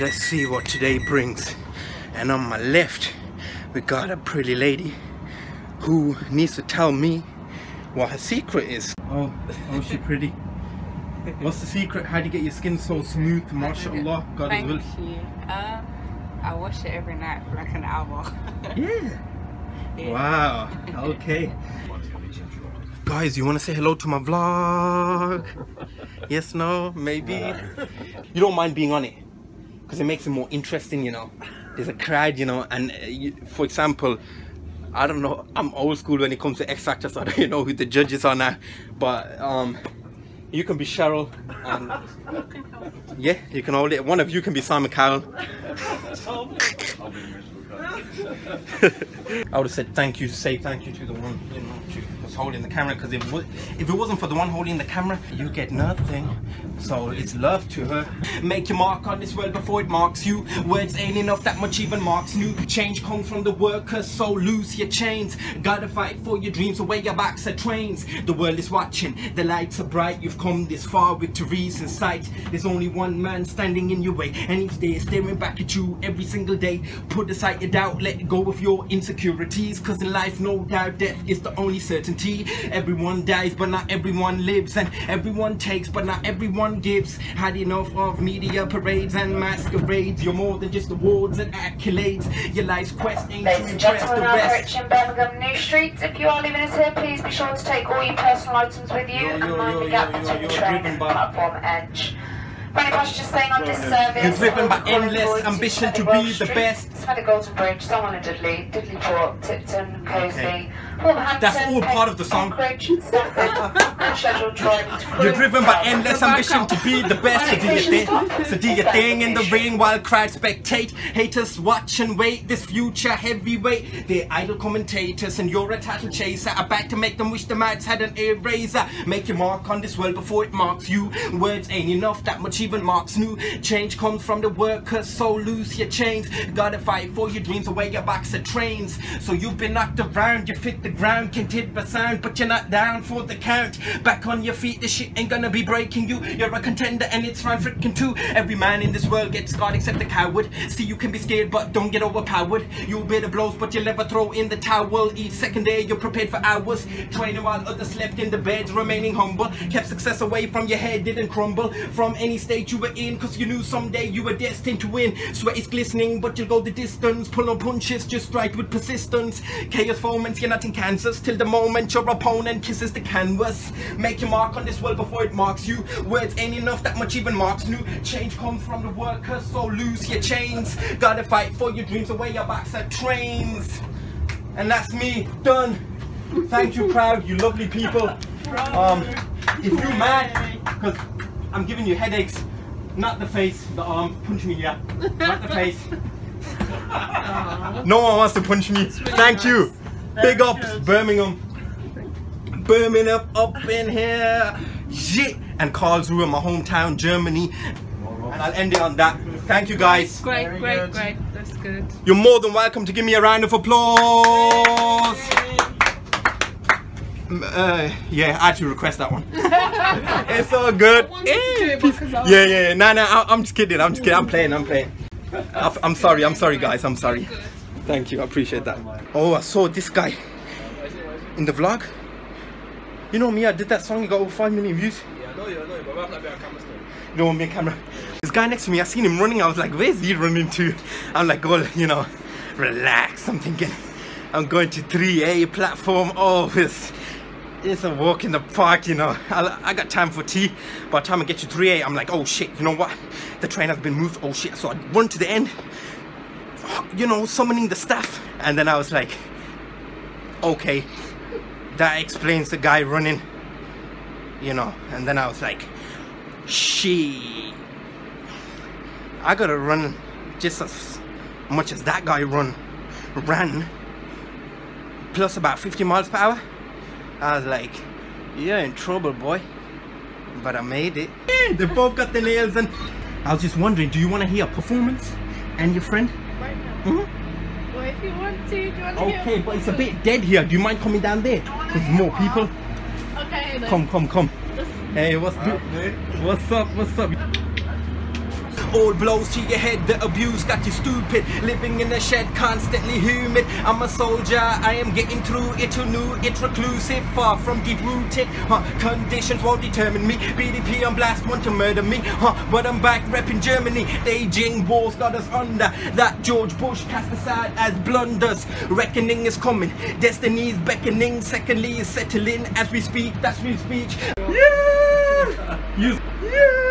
let's see what today brings. And on my left, we got a pretty lady who needs to tell me what her secret is. Oh, oh, she pretty. What's the secret? How do you get your skin so smooth? MashaAllah, God Thank will. you. Um, I wash it every night for like an hour. Yeah. Yeah. Wow. Okay. Guys, you want to say hello to my vlog? Yes, no, maybe. You don't mind being on it because it makes it more interesting, you know. There's a crowd, you know, and uh, you, for example, I don't know. I'm old school when it comes to X Factor, so I don't know who the judges are now. But um, you can be Cheryl, and yeah, you can hold it. One of you can be Simon Cowell. I would have said thank you, say thank you to the one you know, to, holding the camera because if, it wasn't for the one holding the camera, you get nothing. So it's love to her. Make your mark on this world before it marks you. Words ain't enough, that much even marks new. Change comes from the workers, so loose your chains. Gotta fight for your dreams, away your backs are trains. The world is watching, the lights are bright. You've come this far, victories in sight. There's only one man standing in your way, and he's there staring back at you every single day. Put aside your doubt, let go of your insecurities. Cause in life, no doubt, death is the only certainty. Everyone dies, but not everyone lives. And everyone takes, but not everyone gives. Had enough of media parades and masquerades. You're more than just awards and accolades. Your life's quest ain't Ladies and gentlemen, rest. Rich in Birmingham New Street. If you are leaving us here, please be sure to take all your personal items with you Yo, and yo, mind yo, the gap between the train and platform edge. For any passengers staying on this service, You're driven by endless ambition to be the best. Smethwick Galton Bridge, Dudley, Dudley Port, Tipton, Coseley, Okay. That's all part of the song. You're driven by endless ambition to be the best. So do your thing. So do your thing in the ring while crowds spectate. Haters watch and wait. This future heavyweight. They're idle commentators and you're a title chaser. About to make them wish the mats had an eraser. Make your mark on this world before it marks you. Words ain't enough. That much even marks new. Change comes from the workers. So loose your chains. Gotta fight for your dreams away your backs are trains. So you've been knocked around. You fit the ground. Can tip a sound, but you're not down for the count. Back on your feet. This shit ain't gonna be breaking you. You're a contender and it's round freaking two. Every man in this world gets scarred except the coward. See, you can be scared, but don't get overpowered. You'll bear the blows, but you'll never throw in the towel. Each second day, you're prepared for hours. Training while others slept in the beds, remaining humble. Kept success away from your head, didn't crumble from any state you were in. Cause you knew someday you were destined to win. Sweat is glistening, but you'll go the distance. Pull on punches, just strike with persistence. Chaos foments, you're not in Kansas. Till the moment your opponent kisses the canvas. Make your mark on this world before it marks you. Words ain't enough, that much even marks new. Change comes from the workers, so loose your chains. Gotta fight for your dreams, away your backs are trains. And that's me, done. Thank you, crowd, you lovely people. Um, if you mad, because I'm giving you headaches, not the face, the arm, punch me, yeah. Not the face. No one wants to punch me. Thank you. Big ups, Birmingham. Birmingham up in here. Shit. And Karlsruhe, my hometown, Germany. And I'll end it on that. Thank you guys. Great, Very great, good. great. That's good. You're more than welcome to give me a round of applause. Uh, yeah, I had to request that one. it's all good. Peace. Yeah, yeah, yeah. No, no, I- I'm just kidding. I'm just kidding. I'm playing. I'm playing. I- I'm sorry. I'm sorry, guys. I'm sorry. Thank you. I appreciate that. Oh, I saw this guy in the vlog. You know me, I did that song, it got over 5 million views. Yeah, I know you, I know you, but we have to be on camera still. You don't want me on camera. This guy next to me, I seen him running. I was like, where's he running to? I'm like, oh, you know, relax. I'm thinking, I'm going to 3A platform. Oh, it's, it's a walk in the park, you know. I, I got time for tea. By the time I get to 3A, I'm like, oh shit, you know what? The train has been moved. Oh shit. So I run to the end, you know, summoning the staff. And then I was like, okay, that explains the guy running, you know. And then I was like, she I gotta run just as much as that guy run ran plus about 50 miles per hour. I was like you're in trouble boy. But I made it. They both got the nails and I was just wondering do you want to hear a performance? And your friend Right now. Mhm. Well, if you want to, do you want to okay but it's a bit dead here do you mind coming down there there's more people Okay, then. come come come hey what's good what's up what's up all blows to your head. The abuse got you stupid. Living in a shed, constantly humid. I'm a soldier, I am getting through it to new, it reclusive, far from deep rooted. Huh, conditions won't determine me. BDP on blast, want to murder me. Huh, but I'm back repping Germany. Beijing walls got us under. That George Bush cast aside as blunders. Reckoning is coming, destiny's beckoning. Secondly, is settling as we speak. That's free speech. Yeah! Yeah!